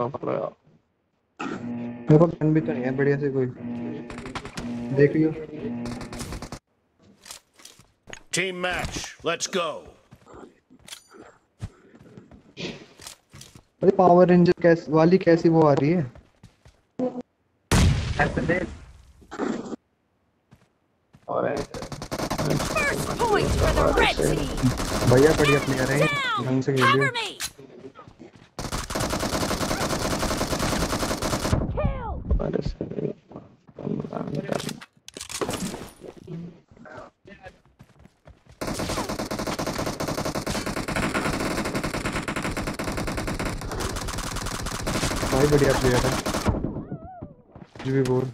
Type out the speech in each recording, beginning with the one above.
पकड़ गया मेरे पास गन भी तो नहीं है बढ़िया से कोई। देख लियो। Team match. Let's go. अरे पावर रेंजर कैस वाली कैसी वो आ रही है. भैया बढ़िया प्लेयर है ढंग से खेलियो सर भाई बढ़िया प्लेयर है। कुछ भी बोल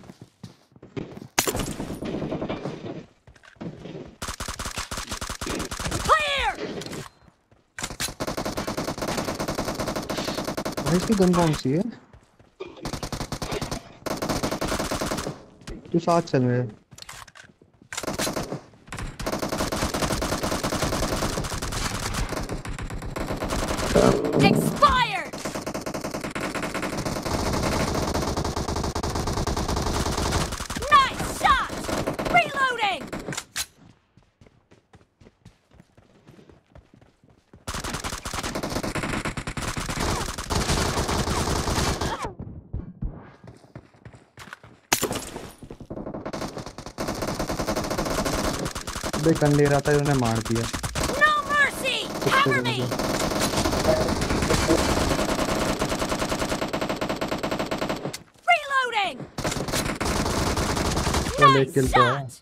भाई इसकी गन कौन सी है? तू साथ चल मेरे Expired. अबे गन ले रहा था उन्होंने मार दिया No mercy. Cover me. Reloading. चल एक Nice किल तो है shot.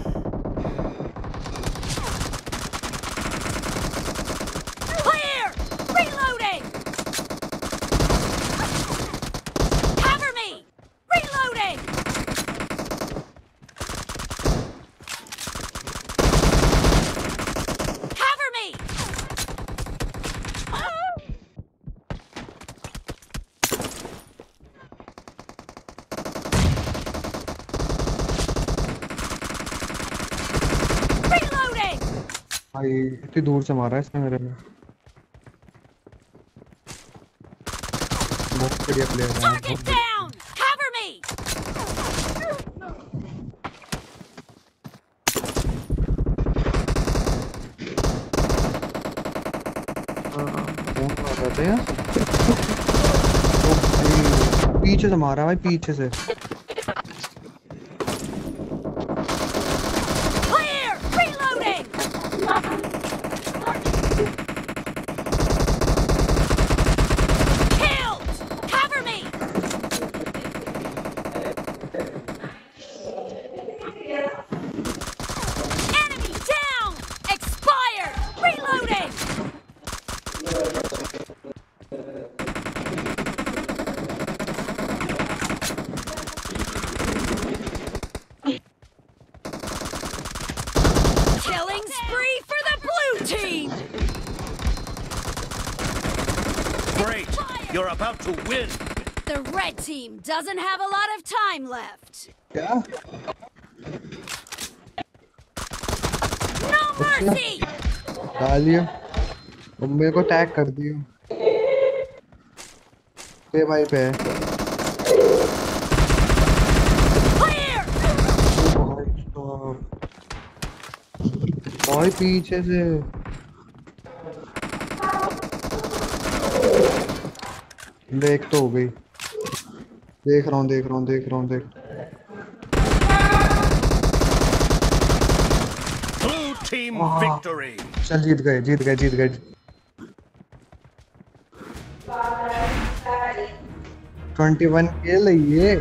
भाई इतनी दूर से मारा है इसने मेरे में। बहुत बढ़िया प्लेयर है। मार रहा था यार। पीछे से मारा भाई पीछे से। You're about to win. The red team doesn't have a lot of time left. क्या No mercy! डालियो तुम मेरे को टैग कर दियो पे भाई पे है Clear! ओ भाई साहब। भाई पीछे से देख तो हो गई। देख रहा हूँ देख रहा हूँ देख रहा हूँ देख. चल जीत गए जीत गए जीत गए। ट्वेंटी वन के लिए